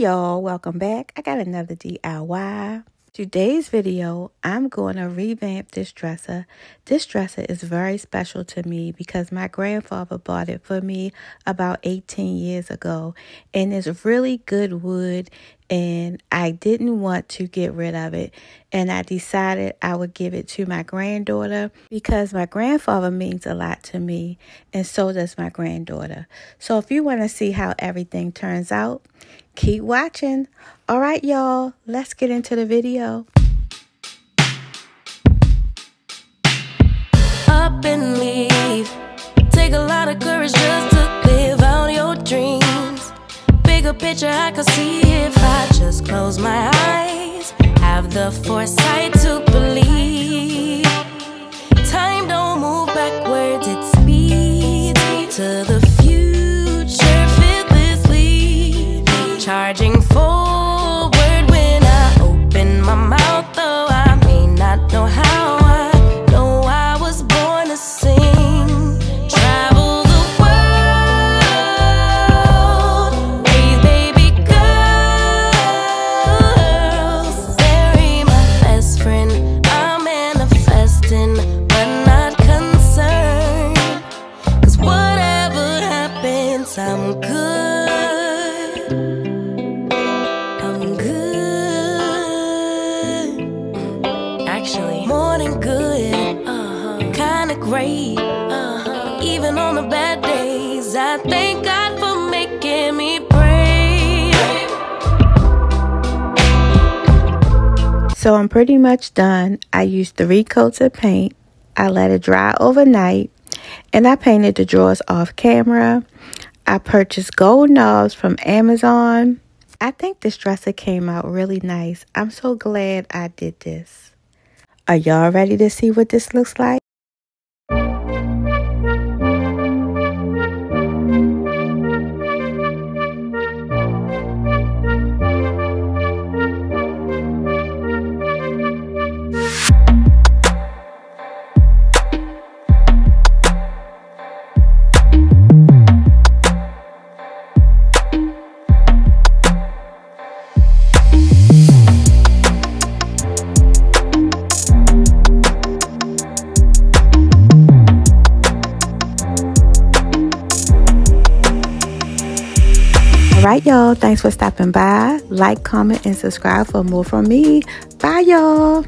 y'all, welcome back. I got another DIY. Today's video, I'm going to revamp this dresser. This dresser is very special to me because my grandfather bought it for me about 18 years ago. And it's really good wood and I didn't want to get rid of it. And I decided I would give it to my granddaughter because my grandfather means a lot to me and so does my granddaughter. So if you want to see how everything turns out, keep watching. All right, y'all, let's get into the video. Up and leave. Take a lot of courage just to live out your dreams. Bigger picture, I could see if I just close my eyes. Have the foresight to believe. Time don't move backwards, it speeds to the future fearlessly. Charging forward great. Uh-huh. Even on the bad days, I thank God for making me brave. So I'm pretty much done. I used three coats of paint. I let it dry overnight and I painted the drawers off camera. I purchased gold knobs from Amazon. I think this dresser came out really nice. I'm so glad I did this. Are y'all ready to see what this looks like? All right, y'all. Thanks for stopping by. Like, comment, and subscribe for more from me. Bye, y'all.